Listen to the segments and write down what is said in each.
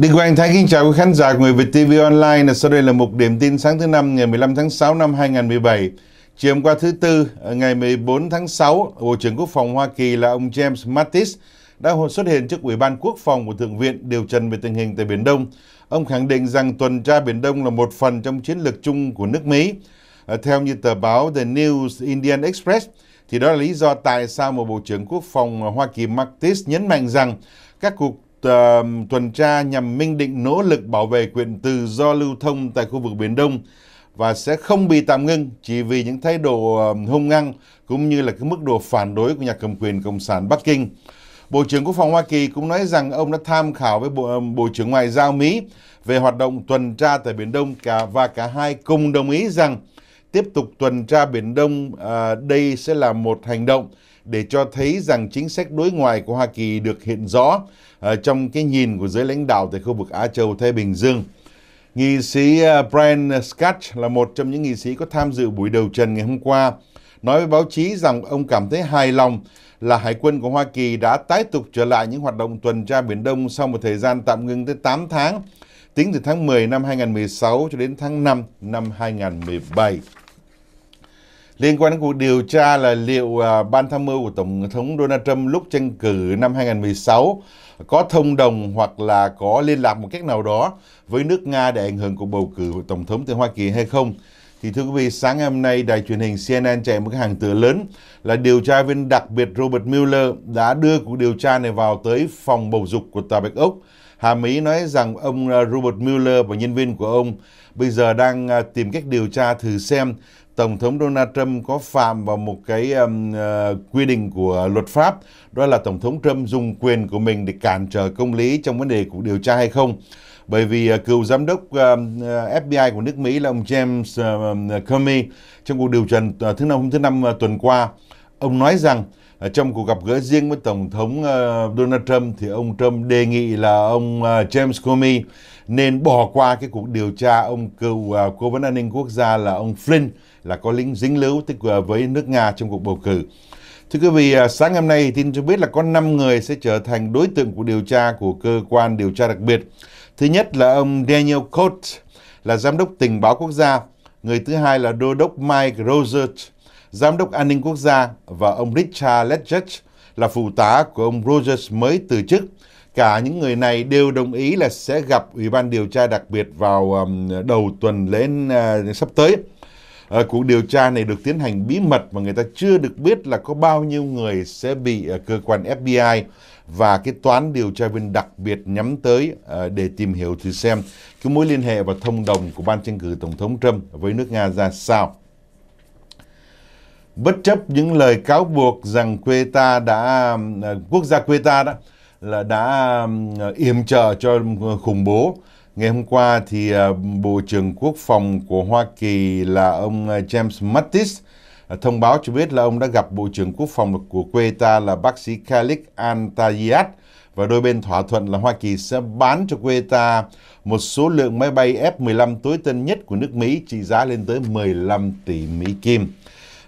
Đinh Quang Thái kính chào quý khán giả của Người Việt TV Online. Sau đây là một điểm tin sáng thứ năm ngày 15 tháng 6 năm 2017. Chiều hôm qua thứ Tư, ngày 14 tháng 6, Bộ trưởng Quốc phòng Hoa Kỳ là ông James Mattis đã xuất hiện trước Ủy ban Quốc phòng của Thượng viện điều trần về tình hình tại Biển Đông. Ông khẳng định rằng tuần tra Biển Đông là một phần trong chiến lược chung của nước Mỹ. Ờ, theo như tờ báo The News Indian Express, thì đó là lý do tại sao một Bộ trưởng Quốc phòng Hoa Kỳ Mattis nhấn mạnh rằng các cuộc uh, tuần tra nhằm minh định nỗ lực bảo vệ quyền tự do lưu thông tại khu vực Biển Đông và sẽ không bị tạm ngưng chỉ vì những thái độ uh, hung hăng cũng như là cái mức độ phản đối của nhà cầm quyền Cộng sản Bắc Kinh. Bộ trưởng Quốc phòng Hoa Kỳ cũng nói rằng ông đã tham khảo với Bộ, Bộ trưởng Ngoại giao Mỹ về hoạt động tuần tra tại Biển Đông cả và cả hai cùng đồng ý rằng tiếp tục tuần tra Biển Đông à, đây sẽ là một hành động để cho thấy rằng chính sách đối ngoại của Hoa Kỳ được hiện rõ à, trong cái nhìn của giới lãnh đạo tại khu vực Á Châu Thái Bình Dương. Nghị sĩ à, Brian Scott là một trong những nghị sĩ có tham dự buổi đầu trần ngày hôm qua, nói với báo chí rằng ông cảm thấy hài lòng là Hải quân của Hoa Kỳ đã tái tục trở lại những hoạt động tuần tra Biển Đông sau một thời gian tạm ngưng tới 8 tháng, tính từ tháng 10 năm 2016 cho đến tháng 5 năm 2017. Liên quan đến cuộc điều tra là liệu uh, ban tham mưu của Tổng thống Donald Trump lúc tranh cử năm 2016 có thông đồng hoặc là có liên lạc một cách nào đó với nước Nga để ảnh hưởng cuộc bầu cử của Tổng thống tại Hoa Kỳ hay không? Thì thưa quý vị, sáng ngày hôm nay, đài truyền hình CNN chạy một cái hàng tựa lớn là điều tra viên đặc biệt Robert Mueller đã đưa cuộc điều tra này vào tới phòng bầu dục của Tòa Bạch Ốc. Hà Mỹ nói rằng ông à, Robert Mueller và nhân viên của ông bây giờ đang à, tìm cách điều tra thử xem Tổng thống Donald Trump có phạm vào một cái um, uh, quy định của luật pháp, đó là Tổng thống Trump dùng quyền của mình để cản trở công lý trong vấn đề cuộc điều tra hay không. Bởi vì uh, cựu giám đốc uh, FBI của nước Mỹ là ông James uh, Comey trong cuộc điều trần uh, thứ năm hôm thứ năm uh, tuần qua, ông nói rằng uh, trong cuộc gặp gỡ riêng với Tổng thống ờ, Donald Trump thì ông Trump đề nghị là ông ờ, James Comey nên bỏ qua cái cuộc điều tra ông cựu ờ, cố vấn an ninh quốc gia là ông Flynn là có lính dính líu tích với nước Nga trong cuộc bầu cử. Thưa quý vị, sáng hôm nay tin cho biết là có 5 người sẽ trở thành đối tượng của điều tra của cơ quan điều tra đặc biệt. Thứ nhất là ông Daniel Coates, là giám đốc tình báo quốc gia. Người thứ hai là đô đốc Mike Rosert, giám đốc an ninh quốc gia và ông Richard Ledgett là phụ tá của ông Rogers mới từ chức. Cả những người này đều đồng ý là sẽ gặp Ủy ban điều tra đặc biệt vào um, đầu tuần lễ uh, sắp tới. Uh, cuộc điều tra này được tiến hành bí mật và người ta chưa được biết là có bao nhiêu người sẽ bị uh, cơ quan FBI và cái toán điều tra viên đặc biệt nhắm tới uh, để tìm hiểu thử xem cái mối liên hệ và thông đồng của ban tranh cử Tổng thống Trump với nước Nga ra sao. Bất chấp những lời cáo buộc rằng quê ta đã, ờ, quốc gia quê ta đó là đã ờ, yểm trợ cho khủng bố, Ngày hôm qua thì ờ, Bộ trưởng Quốc phòng của Hoa Kỳ là ông James Mattis thông báo cho biết là ông đã gặp Bộ trưởng Quốc phòng của quê ta là bác sĩ Khalid Al-Tayyad và đôi bên thỏa thuận là Hoa Kỳ sẽ bán cho quê ta một số lượng máy bay F-15 tối tân nhất của nước Mỹ trị giá lên tới 15 tỷ Mỹ Kim.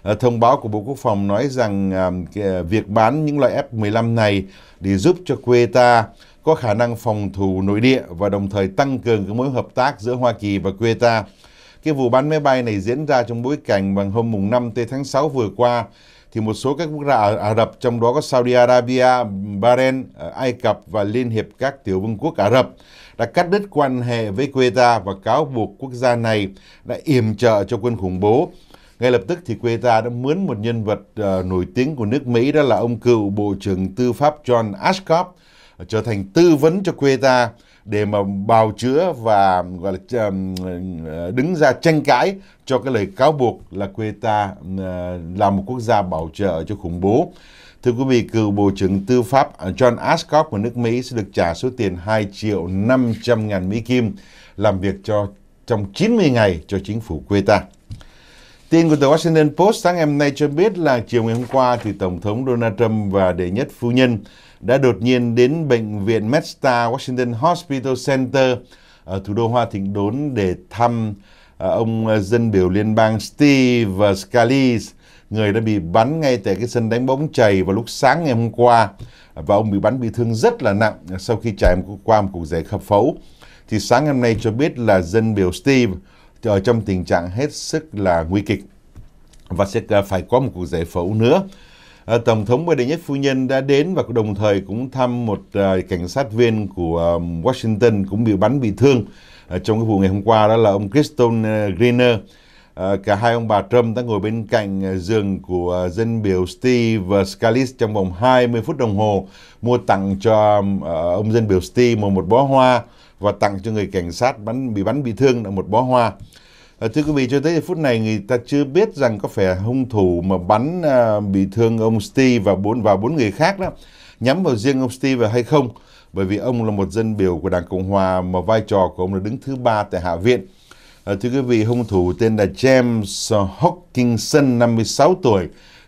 Ờ, thông báo của Bộ Quốc phòng nói rằng ờ, việc bán những loại F-15 này để giúp cho quê ta có khả năng phòng thủ nội địa và đồng thời tăng cường cái mối hợp tác giữa Hoa Kỳ và Qatar. Cái vụ bán máy bay này diễn ra trong bối cảnh bằng hôm mùng 5 tháng 6 vừa qua thì một số các quốc gia Ả Rập trong đó có Saudi Arabia, Bahrain, ờ, Ai Cập và Liên hiệp các tiểu vương quốc Ả Rập đã cắt đứt quan hệ với Qatar và cáo buộc quốc gia này đã yểm trợ cho quân khủng bố. Ngay lập tức thì Qatar đã mướn một nhân vật uh, nổi tiếng của nước Mỹ đó là ông cựu Bộ trưởng Tư pháp John Ashcroft trở thành tư vấn cho quê ta để mà bào chữa và gọi là ờ, đứng ra tranh cãi cho cái lời cáo buộc là quê ta ờ, là một quốc gia bảo trợ cho khủng bố. Thưa quý vị, cựu Bộ trưởng Tư pháp John Ashcroft của nước Mỹ sẽ được trả số tiền 2 triệu 500 ngàn Mỹ Kim làm việc cho trong 90 ngày cho chính phủ quê ta. Tin của tờ Washington Post sáng ngày hôm nay cho biết là chiều ngày hôm qua thì Tổng thống Donald Trump và đệ nhất phu nhân đã đột nhiên đến bệnh viện MedStar Washington Hospital Center ở thủ đô Hoa Thịnh Đốn để thăm à, ông dân biểu liên bang Steve Scalise, người đã bị bắn ngay tại cái sân đánh bóng chày vào lúc sáng ngày hôm qua và ông bị bắn bị thương rất là nặng sau khi trải qua một cuộc giải khập phẫu. Thì sáng ngày hôm nay cho biết là dân biểu Steve Ờ, trong tình trạng hết sức là nguy kịch và sẽ ờ, phải có một cuộc giải phẫu nữa. À, Tổng thống Biden nhất phu nhân đã đến và đồng thời cũng thăm một cảnh sát viên của Washington cũng bị bắn bị thương trong cái vụ ngày hôm qua đó là ông Kristen Greener. Cả hai ông bà Trump đã ngồi bên cạnh giường của dân biểu Steve Scalise trong vòng 20 phút đồng hồ mua tặng cho ông dân biểu Steve một, một bó hoa và tặng cho người cảnh sát bắn bị bắn bị thương là một bó hoa. À, thưa quý vị, cho tới phút này người ta chưa biết rằng có phải hung thủ mà bắn à, bị thương ông Steve và bốn và bốn người khác đó nhắm vào riêng ông Steve hay không? Bởi vì ông là một dân biểu của Đảng Cộng Hòa mà vai trò của ông là đứng thứ ba tại Hạ viện. À, thưa quý vị, hung thủ tên là James Hawkinson, 56 tuổi,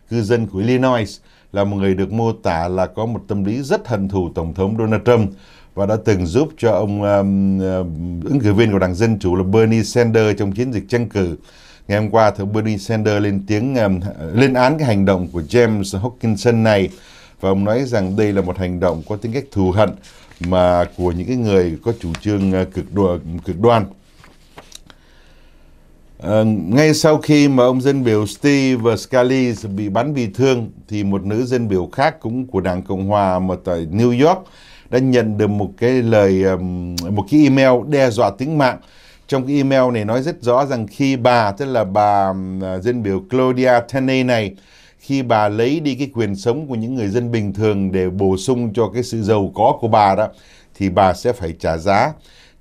cư dân của Illinois, là một người được mô tả là có một tâm lý rất hận thù Tổng thống Donald Trump và đã từng giúp cho ông um, um, ứng cử viên của Đảng Dân Chủ là Bernie Sanders trong chiến dịch tranh cử. Ngày hôm qua, thì Bernie Sanders lên tiếng um, lên án cái hành động của James Hawkinson này và ông nói rằng đây là một hành động có tính cách thù hận mà của những cái người có chủ trương uh, cực đoan cực đoan. À, ngay sau khi mà ông dân biểu Steve Scalise bị bắn bị thương thì một nữ dân biểu khác cũng của Đảng Cộng Hòa mà tại New York đã nhận được một cái lời um, một cái email đe dọa tính mạng trong cái email này nói rất rõ rằng khi bà tức là bà um, dân biểu Claudia Tenney này khi bà lấy đi cái quyền sống của những người dân bình thường để bổ sung cho cái sự giàu có của bà đó thì bà sẽ phải trả giá.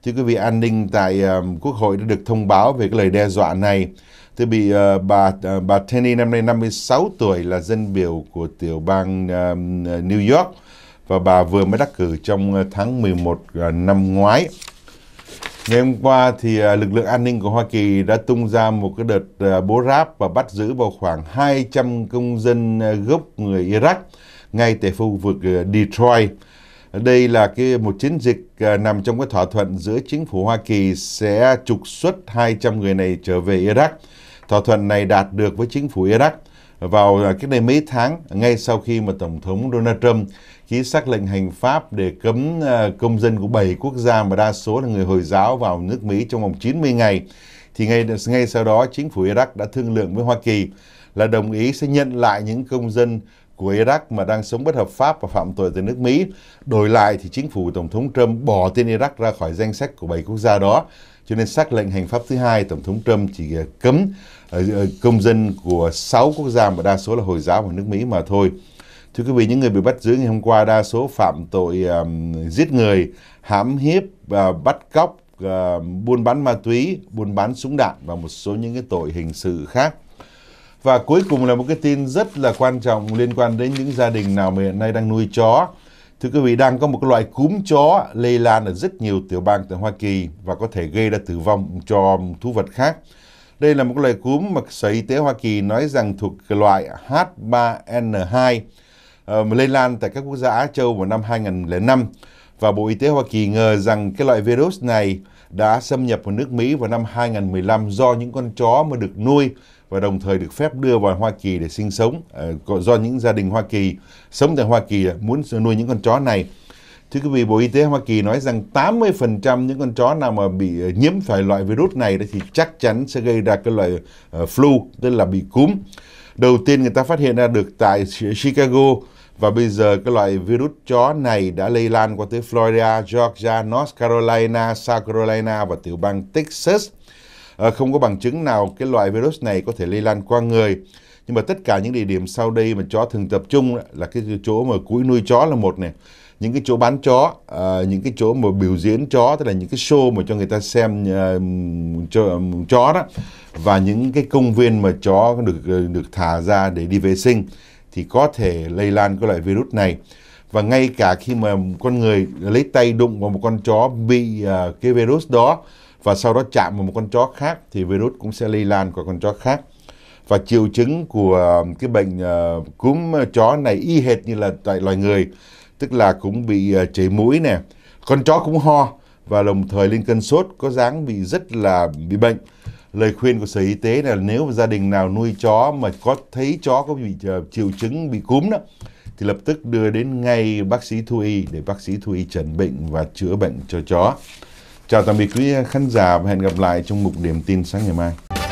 Thưa quý vị, an ninh tại um, Quốc hội đã được thông báo về cái lời đe dọa này. Thưa bị uh, bà uh, bà Tenney năm nay 56 tuổi là dân biểu của tiểu bang um, New York và bà vừa mới đắc cử trong ờ, tháng 11 ờ, năm ngoái. Ngày hôm qua thì ờ, lực lượng an ninh của Hoa Kỳ đã tung ra một cái đợt bố ráp và bắt giữ vào khoảng 200 công dân gốc người Iraq ngay tại khu vực Detroit. Đây là cái một chiến dịch nằm trong cái thỏa thuận giữa chính phủ Hoa Kỳ sẽ trục xuất 200 người này trở về Iraq. Thỏa thuận này đạt được với chính phủ Iraq vào à, cái này mấy tháng ngay sau khi mà Tổng thống Donald Trump ký xác lệnh hành pháp để cấm à, công dân của 7 quốc gia mà đa số là người Hồi giáo vào nước Mỹ trong vòng 90 ngày. Thì ngay, ngay sau đó chính phủ Iraq đã thương lượng với Hoa Kỳ là đồng ý sẽ nhận lại những công dân của Iraq mà đang sống bất hợp pháp và phạm tội tại nước Mỹ. Đổi lại thì chính phủ Tổng thống Trump bỏ tên Iraq ra khỏi danh sách của 7 quốc gia đó. Cho nên xác lệnh hành pháp thứ hai, Tổng thống Trump chỉ ờ, cấm ờ, ờ, công dân của 6 quốc gia mà đa số là Hồi giáo và nước Mỹ mà thôi. Thưa quý vị, những người bị bắt giữ ngày hôm qua đa số phạm tội um, giết người, hãm hiếp, uh, bắt cóc, uh, buôn bán ma túy, buôn bán súng đạn và một số những cái tội hình sự khác. Và cuối cùng là một cái tin rất là quan trọng liên quan đến những gia đình nào mà hiện nay đang nuôi chó. Thưa quý vị, đang có một cái loại cúm chó lây lan ở rất nhiều tiểu bang tại Hoa Kỳ và có thể gây ra tử vong cho thú vật khác. Đây là một cái loại cúm mà Sở Y tế Hoa Kỳ nói rằng thuộc loại H3N2 uh, ờ, lây lan tại các quốc gia Á Châu vào năm 2005 và Bộ Y tế Hoa Kỳ ngờ rằng cái loại virus này đã xâm nhập vào nước Mỹ vào năm 2015 do những con chó mà được nuôi và đồng thời được phép đưa vào Hoa Kỳ để sinh sống ờ, do những gia đình Hoa Kỳ sống tại Hoa Kỳ ờ, muốn nuôi những con chó này. Thưa quý vị, Bộ Y tế Hoa Kỳ nói rằng 80% những con chó nào mà bị ờ, nhiễm phải loại virus này thì chắc chắn sẽ gây ra cái loại flu, tức là bị cúm. Đầu tiên người ta phát hiện ra được tại Chicago và bây giờ cái loại virus chó này đã lây lan qua tới Florida, Georgia, North Carolina, South Carolina và tiểu bang Texas. Ờ, không có bằng chứng nào cái loại virus này có thể lây lan qua người. Nhưng mà tất cả những địa điểm sau đây mà chó thường tập trung là cái chỗ mà cúi nuôi chó là một này. Những cái chỗ bán chó, à, những cái chỗ mà biểu diễn chó, tức là những cái show mà cho người ta xem uh, cho, chó đó. Và những cái công viên mà chó được được thả ra để đi vệ sinh thì có thể lây lan cái loại virus này và ngay cả khi mà con người lấy tay đụng vào một con chó bị uh, cái virus đó và sau đó chạm vào một con chó khác thì virus cũng sẽ lây lan qua con chó khác. Và triệu chứng của um, cái bệnh uh, cúm chó này y hệt như là tại loài người tức là cũng bị uh, chảy mũi nè. Con chó cũng ho và đồng thời lên cân sốt có dáng bị rất là bị bệnh. Lời khuyên của sở y tế là nếu gia đình nào nuôi chó mà có thấy chó có bị uh, triệu chứng bị cúm đó thì lập tức đưa đến ngay bác sĩ thú y để bác sĩ thú y chẩn bệnh và chữa bệnh cho chó. Chào tạm biệt quý khán giả và hẹn gặp lại trong mục điểm tin sáng ngày mai.